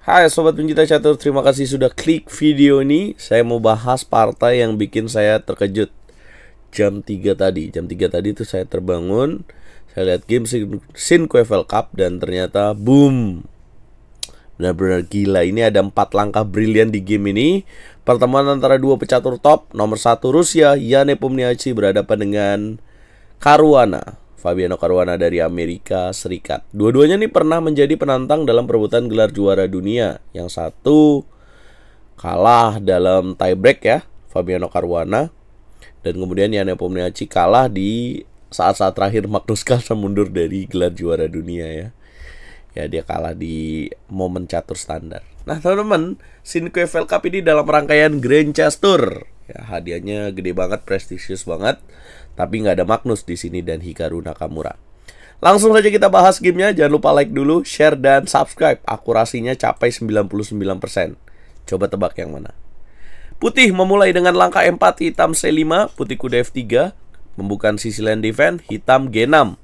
Hai Sobat Pencinta Catur, terima kasih sudah klik video ini. Saya mau bahas partai yang bikin saya terkejut. Jam 3 tadi Jam 3 tadi tuh saya terbangun. Saya lihat game Sin QFL Cup Dan ternyata boom. Benar-benar gila. Ini ada empat langkah brilian di game ini. Pertemuan antara dua pecatur top Nomor satu Rusia Yane Pomniachi berhadapan dengan Caruana Fabiano Caruana dari Amerika Serikat. Dua-duanya nih pernah menjadi penantang dalam perebutan gelar juara dunia. Yang satu kalah dalam tiebreak ya, Fabiano Caruana. Dan kemudian Yane Pomniachi kalah di saat-saat terakhir Magnus Carlsen mundur dari gelar juara dunia ya. Ya dia kalah di momen catur standar. Nah teman-teman, Sinque Cup ini dalam rangkaian Grand Chess Tour. Ya, hadiahnya gede banget, prestisius banget. Tapi nggak ada Magnus di sini dan Hikaru Nakamura. Langsung saja kita bahas gamenya. Jangan lupa like dulu, share, dan subscribe. Akurasinya capai 99%. Coba tebak yang mana. Putih memulai dengan langkah E4, hitam C5, putih kuda F3, membuka sisi land defense, hitam G6.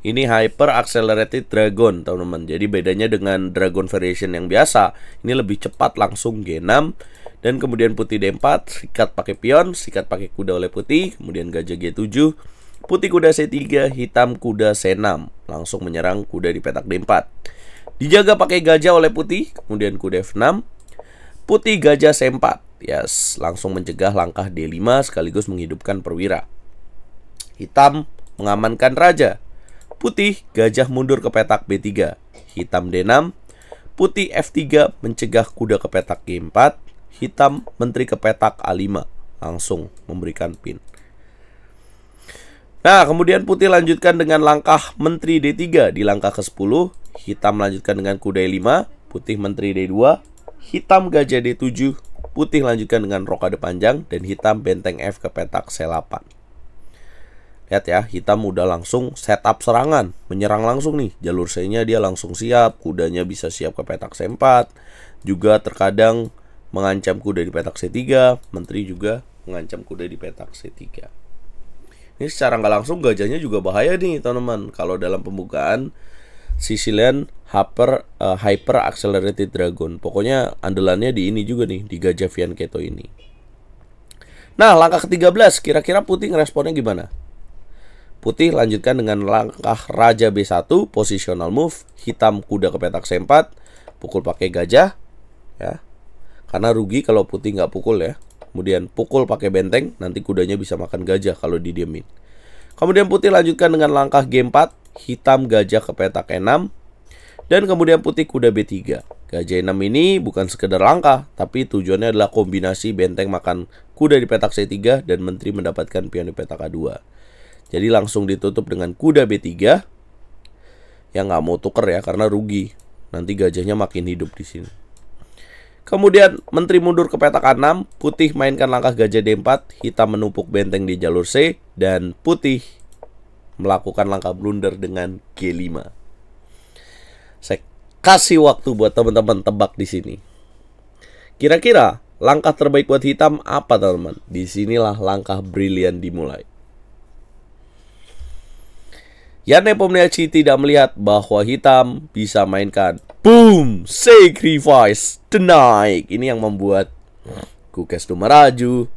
Ini hyper accelerated dragon, teman-teman. Jadi bedanya dengan dragon variation yang biasa, ini lebih cepat langsung G6 dan kemudian putih D4, sikat pakai pion, sikat pakai kuda oleh putih, kemudian gajah G7, putih kuda C3, hitam kuda C6, langsung menyerang kuda di petak D4. Dijaga pakai gajah oleh putih, kemudian kuda F6, putih gajah C4, yes, langsung mencegah langkah D5 sekaligus menghidupkan perwira. Hitam mengamankan raja, putih gajah mundur ke petak B3, hitam D6, putih F3 mencegah kuda ke petak G4, hitam menteri ke petak A5 langsung memberikan pin. Nah, kemudian putih lanjutkan dengan langkah menteri D3 di langkah ke-10, hitam lanjutkan dengan kuda E5, putih menteri D2, hitam gajah D7, putih lanjutkan dengan rokade panjang dan hitam benteng F ke petak C8. Lihat ya, hitam udah langsung setup serangan, menyerang langsung nih. Jalur C-nya dia langsung siap, kudanya bisa siap ke petak C4. Juga terkadang mengancam kuda di petak C3, menteri juga mengancam kuda di petak C3. Ini secara nggak langsung gajahnya juga bahaya nih teman-teman. Kalau dalam pembukaan Sicilian Hyper uh, Hyper Accelerated Dragon. Pokoknya andalannya di ini juga nih, di gajah Keto ini. Nah, langkah ke-13 kira-kira putih ngeresponnya gimana? Putih lanjutkan dengan langkah Raja B1, positional move, hitam kuda ke petak C4, pukul pakai gajah, ya. Karena rugi kalau putih nggak pukul ya. Kemudian pukul pakai benteng, nanti kudanya bisa makan gajah kalau didiemin. Kemudian putih lanjutkan dengan langkah G4, hitam gajah ke petak E6, dan kemudian putih kuda B3. Gajah E6 ini bukan sekedar langkah, tapi tujuannya adalah kombinasi benteng makan kuda di petak C3 dan menteri mendapatkan pion di petak A2. Jadi langsung ditutup dengan kuda B3 yang nggak mau tuker ya karena rugi. Nanti gajahnya makin hidup di sini. Kemudian menteri mundur ke petak 6, putih mainkan langkah gajah D4, hitam menumpuk benteng di jalur C, dan putih melakukan langkah blunder dengan G5. Saya kasih waktu buat teman-teman tebak di sini. Kira-kira langkah terbaik buat hitam apa teman-teman? Di sinilah langkah brilian dimulai. Yane Pomniachi tidak melihat bahwa hitam bisa mainkan Boom! Sacrifice! Deny! Ini yang membuat Kukes Dumaraju,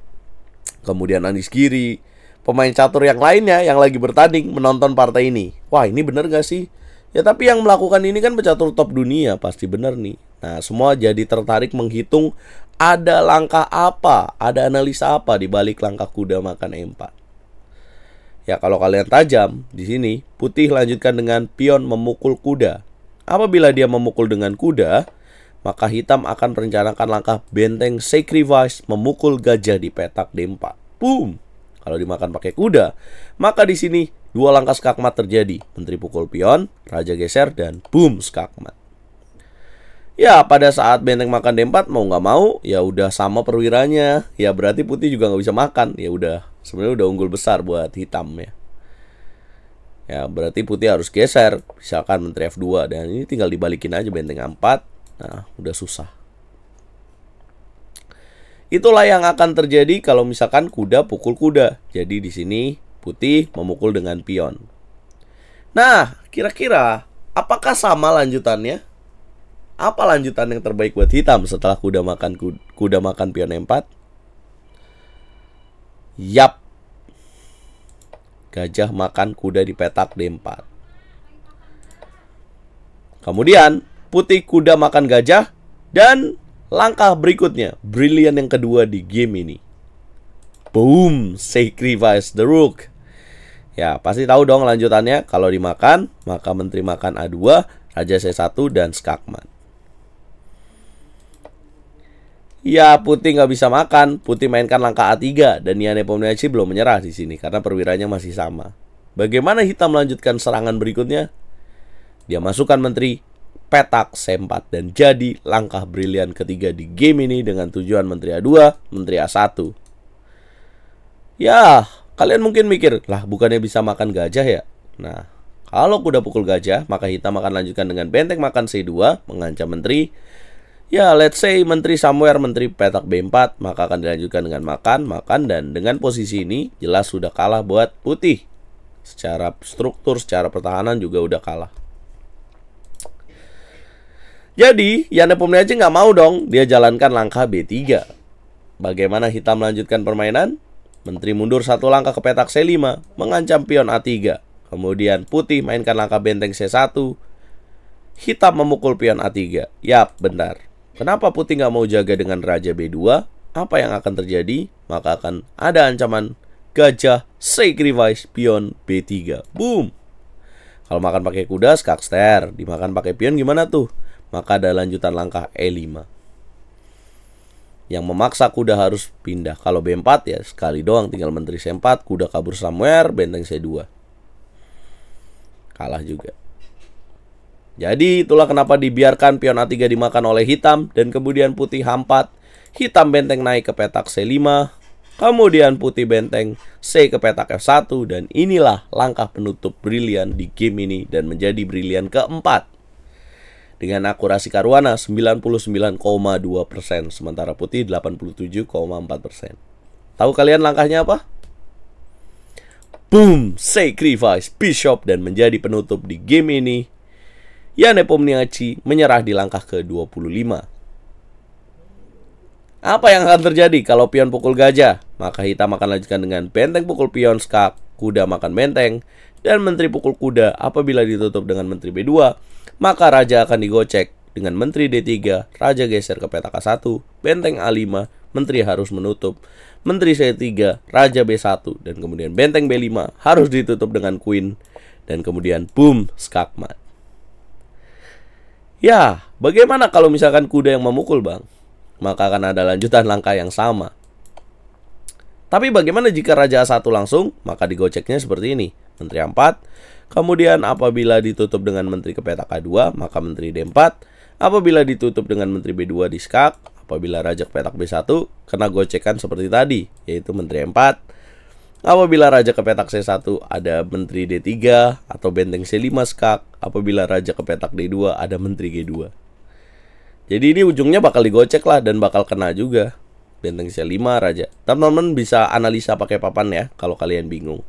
kemudian Anis Giri, pemain catur yang lainnya yang lagi bertanding menonton partai ini. Wah ini bener gak sih? Ya tapi yang melakukan ini kan pecatur top dunia, pasti bener nih. Nah semua jadi tertarik menghitung ada langkah apa, ada analisa apa di balik langkah kuda makan E4. Ya kalau kalian tajam di sini, putih lanjutkan dengan pion memukul kuda Apabila dia memukul dengan kuda, maka hitam akan merencanakan langkah benteng sacrifice memukul gajah di petak D4. Boom! Kalau dimakan pakai kuda, maka di sini dua langkah skakmat terjadi. Menteri pukul pion, raja geser, dan boom skakmat. Ya pada saat benteng makan D4 mau nggak mau ya udah sama perwiranya ya berarti putih juga nggak bisa makan ya udah sebenarnya udah unggul besar buat hitam ya. Ya, berarti putih harus geser, misalkan menteri F2 dan ini tinggal dibalikin aja benteng 4. Nah, udah susah. Itulah yang akan terjadi kalau misalkan kuda pukul kuda. Jadi di sini putih memukul dengan pion. Nah, kira-kira apakah sama lanjutannya? Apa lanjutan yang terbaik buat hitam setelah kuda makan kuda makan pion E4? Yap. Gajah makan kuda di petak D4. Kemudian putih kuda makan gajah dan langkah berikutnya, brilian yang kedua di game ini. Boom, sacrifice the rook. Ya, pasti tahu dong lanjutannya. Kalau dimakan, maka menteri makan A2, raja C1 dan skakmat. Ya, Putih nggak bisa makan. Putih mainkan langkah A3 dan Yane Pomniachi belum menyerah di sini karena perwiranya masih sama. Bagaimana hitam melanjutkan serangan berikutnya? Dia masukkan menteri petak C4 dan jadi langkah brilian ketiga di game ini dengan tujuan menteri A2, menteri A1. Ya, kalian mungkin mikir, lah bukannya bisa makan gajah ya? Nah, kalau kuda pukul gajah, maka hitam akan lanjutkan dengan benteng makan C2, mengancam menteri. Ya, let's say menteri somewhere, menteri petak B4, maka akan dilanjutkan dengan makan, makan, dan dengan posisi ini jelas sudah kalah buat putih. Secara struktur, secara pertahanan juga udah kalah. Jadi, Yana Pumniaji nggak mau dong dia jalankan langkah B3. Bagaimana hitam melanjutkan permainan? Menteri mundur satu langkah ke petak C5, mengancam pion A3. Kemudian putih mainkan langkah benteng C1. Hitam memukul pion A3. Yap, benar. Kenapa putih nggak mau jaga dengan raja B2? Apa yang akan terjadi? Maka akan ada ancaman gajah sacrifice pion B3. Boom! Kalau makan pakai kuda, skakster. Dimakan pakai pion gimana tuh? Maka ada lanjutan langkah E5 yang memaksa kuda harus pindah. Kalau B4 ya sekali doang tinggal menteri C4, kuda kabur somewhere, benteng C2. Kalah juga. Jadi itulah kenapa dibiarkan pion A3 dimakan oleh hitam dan kemudian putih H4, hitam benteng naik ke petak C5, kemudian putih benteng C ke petak F1 dan inilah langkah penutup brilian di game ini dan menjadi brilian keempat dengan akurasi Caruana 99,2%, sementara putih 87,4%. Tahu kalian langkahnya apa? Boom! Sacrifice Bishop dan menjadi penutup di game ini. Yane Pomniachi menyerah di langkah ke-25. Apa yang akan terjadi kalau pion pukul gajah? Maka hitam akan lanjutkan dengan benteng pukul pion skak, kuda makan benteng, dan menteri pukul kuda apabila ditutup dengan menteri B2 maka raja akan digocek dengan menteri D3, raja geser ke petak A1, benteng A5, menteri harus menutup, menteri C3, raja B1, dan kemudian benteng B5 harus ditutup dengan queen, dan kemudian boom, skakmat. Ya, bagaimana kalau misalkan kuda yang memukul bang? Maka akan ada lanjutan langkah yang sama. Tapi bagaimana jika raja A1 langsung? Maka digoceknya seperti ini. Menteri A4, Kemudian apabila ditutup dengan menteri ke petak A2, maka menteri D4. Apabila ditutup dengan menteri B2 di skak, apabila raja ke petak B1, kena gocekan seperti tadi, yaitu menteri E4. Apabila raja ke petak C1 ada menteri D3 atau benteng C5 skak, apabila raja ke petak D2 ada menteri G2. Jadi ini ujungnya bakal digocek lah dan bakal kena juga. Benteng C5 raja. Teman-teman bisa analisa pakai papan ya kalau kalian bingung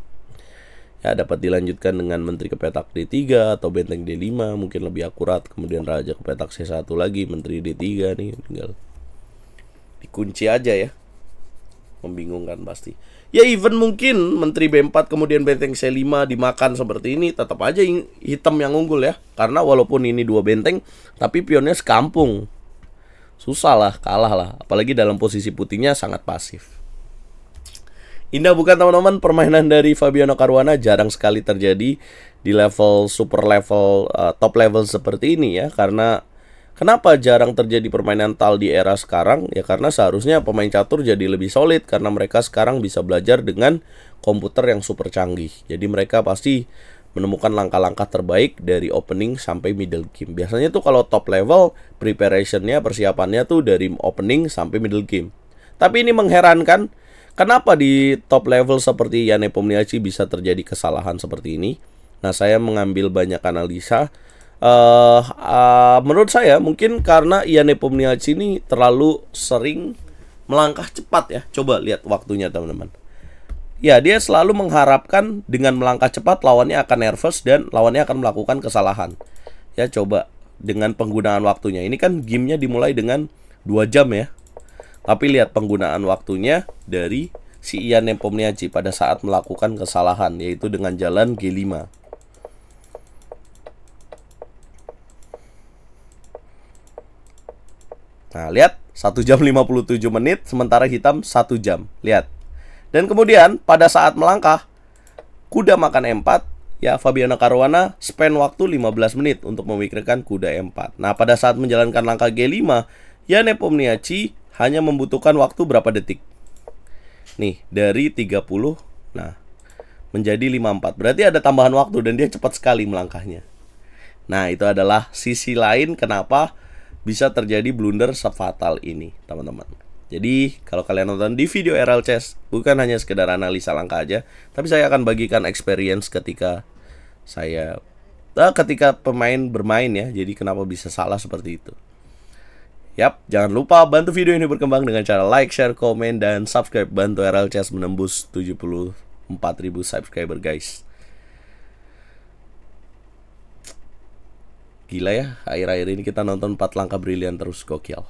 ya dapat dilanjutkan dengan menteri ke petak D3 atau benteng D5 mungkin lebih akurat kemudian raja ke petak C1 lagi menteri D3 nih tinggal dikunci aja ya membingungkan pasti. Ya even mungkin menteri B4 kemudian benteng C5 dimakan seperti ini tetap aja hitam yang unggul ya. Karena walaupun ini dua benteng tapi pionnya sekampung. Susah lah kalah lah. Apalagi dalam posisi putihnya sangat pasif. Indah bukan teman-teman. Permainan dari Fabiano Caruana jarang sekali terjadi di level super level uh, top level seperti ini ya. Karena kenapa jarang terjadi permainan tal di era sekarang ya karena seharusnya pemain catur jadi lebih solid karena mereka sekarang bisa belajar dengan komputer yang super canggih jadi mereka pasti menemukan langkah-langkah terbaik dari opening sampai middle game biasanya tuh kalau top level preparationnya persiapannya tuh dari opening sampai middle game tapi ini mengherankan Kenapa di top level seperti Yane Pomniachi bisa terjadi kesalahan seperti ini? Nah, saya mengambil banyak analisa. Uh, uh, menurut saya mungkin karena Yane Pomniachi ini terlalu sering melangkah cepat ya. Coba lihat waktunya teman-teman. Ya, dia selalu mengharapkan dengan melangkah cepat lawannya akan nervous dan lawannya akan melakukan kesalahan. Ya, coba dengan penggunaan waktunya. Ini kan gamenya dimulai dengan 2 jam ya. Tapi lihat penggunaan waktunya dari si Ian Nepomniachtchi pada saat melakukan kesalahan yaitu dengan jalan G5. Nah, lihat 1 jam 57 menit sementara hitam 1 jam. Lihat. Dan kemudian pada saat melangkah kuda makan E4 ya Fabiana Caruana spend waktu 15 menit untuk memikirkan kuda E4. Nah, pada saat menjalankan langkah G5, ya Nepomniachtchi hanya membutuhkan waktu berapa detik? Nih, dari 30 nah menjadi 54. Berarti ada tambahan waktu dan dia cepat sekali melangkahnya. Nah, itu adalah sisi lain kenapa bisa terjadi blunder sefatal ini, teman-teman. Jadi, kalau kalian nonton di video RL Chess, bukan hanya sekedar analisa langkah aja, tapi saya akan bagikan experience ketika saya nah, ketika pemain bermain ya. Jadi kenapa bisa salah seperti itu. Yap, jangan lupa bantu video ini berkembang dengan cara like, share, komen, dan subscribe. Bantu RL Chess menembus 74.000 subscriber, guys. Gila ya, akhir-akhir ini kita nonton 4 langkah brilian terus gokil.